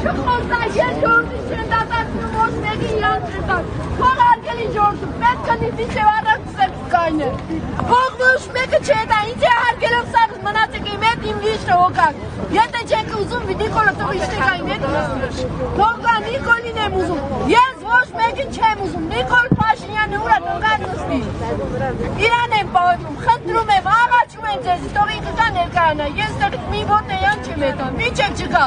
չխոսա, ես ժողովրդի չեմ դատացնում, ոչ մեկի իրան չեմ տակ։ Թող արգելի ժողովրդը, պետք է նիզի չէ առանց սերտ կայներ։ Կողմը ուշ մեկը չէ դա, ինձ է արգելով սար մնացեք իմ հետ իմ վիշը հոգակ։ Եթե չեք ուզում, Նիկոլը թող իշտեք այն հետ։ Թող կա Նիկոլին եմ ուզում։ Ես ոչ մեկին չեմ ուզում։ Նիկոլ Փաշինյանը ուրա տղան նստի։ Իրան եմ պահում, խնդրում եմ, աղաչում եմ ձեզ, թող ինքը կա ներկայանա։ Ես դեռ մի ոտնեյան չեմ հետա։ Միջև չկա։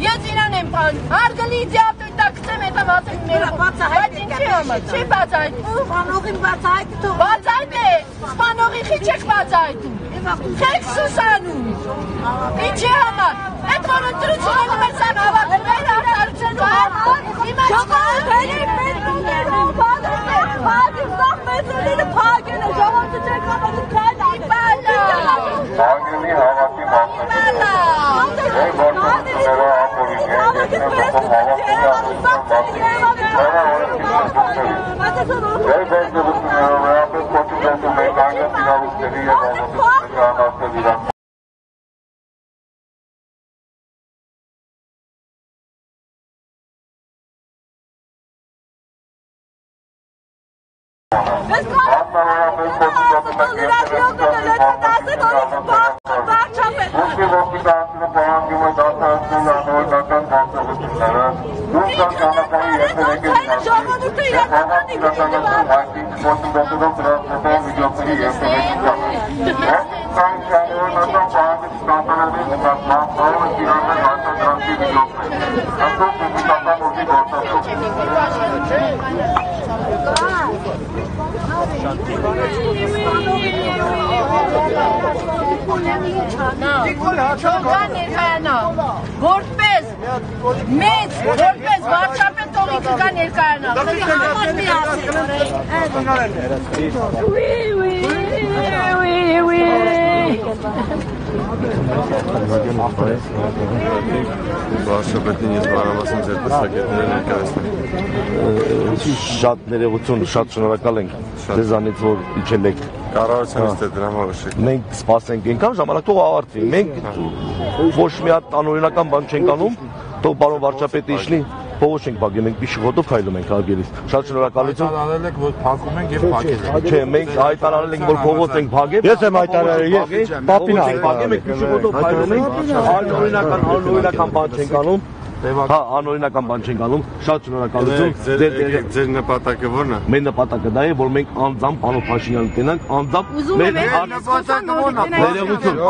Ես իրան եմ փան։ Արգլի դիապ դա գցեմ հետա մածեմ մեր։ Բացահայտ ինչի համար։ Չի բացահայտում։ Սպանողին բացահայտ թող։ Բացահայտ է։ Սպանողի քիչ է բացահայտում։ Քեք սուսանում։ Ինչի համար։ Այդ որը դրուցում են մեզ հավաքում են արդարության համար։ Հիմա ժողովրդի պետներով բադրում են։ Պակիստան մեծերին փակել է ժողովրդի չեք հավաքում քայլ անել։ Բալա։ Բալա։ Başka bir şey yok. Գործողությունները, դուրս ճանապարհի երթերեկել Ժողովուրդը իրականացնի իրականացնել հայտնի գործընկերներով տրանսպորտային վիդեոների երթերեկել։ Կան չանօրինական պահանջի ստանալու նկատմամբ կարող է կիրառվել արտադրանքի վիդեոներ։ Այսօր պուբլիկական ուժի գործընկեր Թողա ներկայանա, որպես մեծ, որպես վարչապետ թողի կգա ներկայանա։ Համար մի Վարշապետին ես բարամասն ձեր տեսակետները ներկայացնեմ։ շատ ներողություն, շատ շնորհակալ ենք ձեզանից, որ իջել եք։ Կառավարությունից դե դրամ հավաշեք։ Մենք սպասենք այնքան ժամանակ թող ավարտվի։ Մենք ոչ մի հատ անօրինական բան չենք անում, թող պարոն վարչապետը իջնի, փողոց ենք փակել, մենք պիշխոտով քայլում ենք ագելից։ Շատ շնորհակալություն։ Անալել եք, որ փակում ենք եւ փակել Չէ, մենք հայտարարել ենք, որ փողոց ենք փակել։ Ես եմ հայտարարել, ես պապին Փողոց ենք փակել, մենք պիշխոտով քայլում ենք։ Անօրինական, անօրինական բան չենք անում։ Հա, անօրինական բան չենք անում։ Շատ շնորհակալություն։ Ձեր Ձեր նպատակը ո՞րն է։ Մեր նպատակը դա է, որ մենք անձամբ պարոն Փաշինյանը տենանք, անձամբ մեր նպատակը ո՞րն է։ Ներողություն։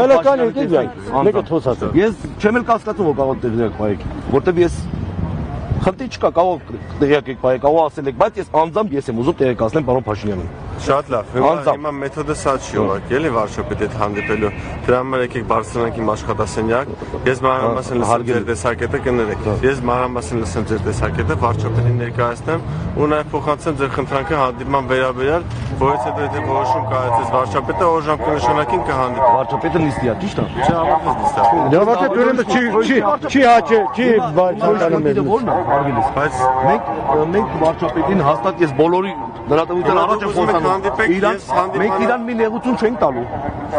Դելական եկեք ձայն։ Մեկը թոսած է։ Ես չեմ էլ կասկածում որ կարող տեղյակ բայեք, որտեվ ես խնդրի չկա, կարող տեղյակ եք բայեք, կարող ասել եք, բայց ես անձամբ ես եմ ուզում տեղեկացնել պարոն Փաշինյանին։ Շատ լավ։ Հիմա հիմա մեթոդը սա չի ուղղակի, էլի վարշապետի հետ հանդիպելու։ Դրա համար եկեք բարձրանանք իմ աշխատասենյակ։ Ես մանրամասն լսեմ ձեր տեսակետը կներեք։ Ես մանրամասն լսեմ ձեր տեսակետը, վարչապետին ներկայացնեմ ու նաև փոխանցեմ ձեր խնդրանքը հանդիպման վերաբերյալ, որից հետո եթե որոշում կայացես վարչապետը օր ժամ կնշանակին կհանդիպի։ Վարչապետը նիստի է, ճիշտ է։ Չէ, ամենից դիստա։ Դավաթե դուրը չի չի չի հաճե, չի է, հարգելիս։ Բայց Մենք մենք վարչապետին հաստատ ես բոլորի դրատվության առաջ եմ խոսանում։ հանդիպեք, Իրան ես հանդիպանը- մենք իրան մի նեղություն չենք տալու։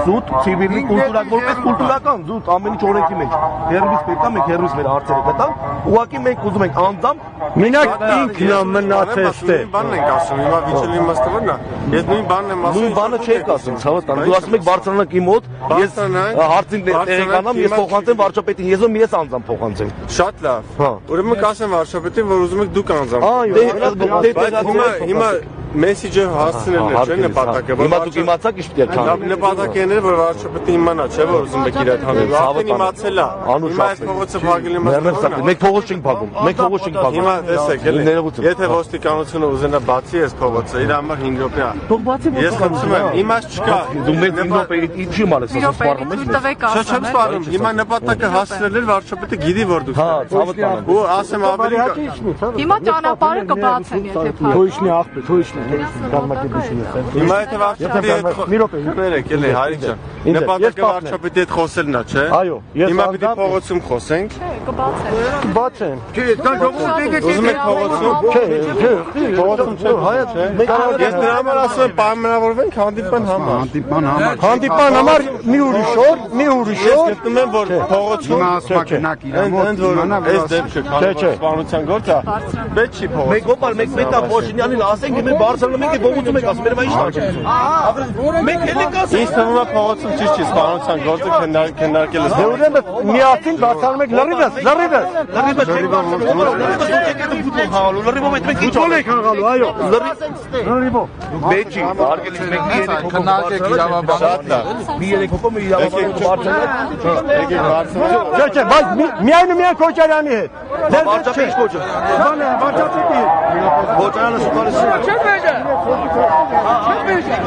Զուտ ցիվիլի կուլտուրակ որպես կուլտուրական զուտ ամեն ինչ օրենքի մեջ։ Հերվիս պետք է մենք հերվիս մեր հարցերը կտանք։ Ուղղակի մենք ուզում ենք անձամբ Մենակ ինքն է մնացել ստե։ բանն ենք ասում, հիմա վիճելի ո՞րն է։ Ես նույն բանն եմ ասում։ նույն բանը չեք ասում, ցավոտ, դու ասում եք բարձրանակ իմ մոտ, ես Բարձրանանք, հարցին տեղեկանամ, ես փոխանցեմ վարչապետին, ես ում ես անձամբ փոխանցեմ։ Շատ լավ։ Հա։ Ուրեմն կասեմ վարշապետին, որ ուզում եք դուք անձամբ։ Այո, Դե դե հիմա հիմա մեսեջը հասցնելն է, չէ՞ նպատակը։ Հիմա դուք իմացաք ինչ պետք է կանենք։ նպատակը էներ որ վարչապետը իմանա, չէ՞ որ ուզում եք իր հետ հանդիպել։ Արդեն իմացել է։ Անուշ Հիմա այս փողոցը Մերներ սա մենք փողոց չենք փակում։ Մենք փողոց չենք փակում։ Հիմա տեսեք, էլի։ Եթե ոստիկանությունը ուզենա բացի այս փողոցը, իր համար 5 րոպե է։ Թող բացի Ես խնդրում եմ, իմաստ չկա։ Դու մեծ ինոպե ինչի մարես ասես սպառնում ես։ մեզ։ Չէ, չեմ սպառում։ Հիմա նպատակը հասցնել էր վարչապետը գիտի որ դուք։ Հա, ցավոտ բան։ Ու ասեմ ավելի Հիմա ճանապարհը կբացեն, եթե փակ։ Թոյշնի ախպե, թոյշնի, կարմակի դիշինը։ Հիմա եթե վարչապետի հետ Մի րոպե, Բերեք, էլի, հայրիկ ջան։ է, ես Նպատակը վարչապետի հետ խոսելն է, չէ։ Այո, ես Հիմա պիտի փողոցում խոսենք։ կբացեն։ Բաց են։ Չէ, այդքան ժողովուրդ եկեք Ուզում եք փողոցում։ Չէ, չէ, փողոցում չէ, հայաց։ Ես դրա համար ասում եմ պայմանավորվենք հանդիպան համար։ Հանդիպան համար։ Հանդիպան համար մի ուրիշ օր, մի ուրիշ Ես օր։ գտնում եմ որ փողոցում Հիմա ասма գնաք իր մոտ, Ընդ որ իմանա այս դեպքը Չէ, քանի չէ։ որ սպանության գործ է, պետք չի փողոց։ Մենք ոպար մենք պետա Փոշինյանին ասենք մենք բարձրանում ենք ողջում ենք ասում մենք ինչ տանք։ Մենք ելենք ասենք։ Ինձ թվում է փողոցում ճիշտ չի սպանության գործը քննարկել քննարկել Դե ուրեմն միասին բացանում եք լրիվս, լրիվս։ Լրիվը չենք բարձրանում։ Լրիվը դուք եկեք ֆուտբոլ խաղալու։ Լրիվով այդ մենք ինչ Ֆուտբոլ եք խաղալու, այո։ Լրիվով։ Մեջի արգելից մենք մի երեք հոգով քննարկեք իրավաբան։ շատ լավ։ մի երեք հոգով մի իրավաբան բարձրանում։ Եկեք բարձրացնենք։ Չէ, չէ, բայց մի- միայն ու միայն Քոչարյանի հետ։ Դե Վարչապետ ինչ կոչը։ Բանը, վարչապետի հետ։ Քոչարյանը սուպարիստ։ Չէ՞ Çıkmayacak. Çıkmayacak.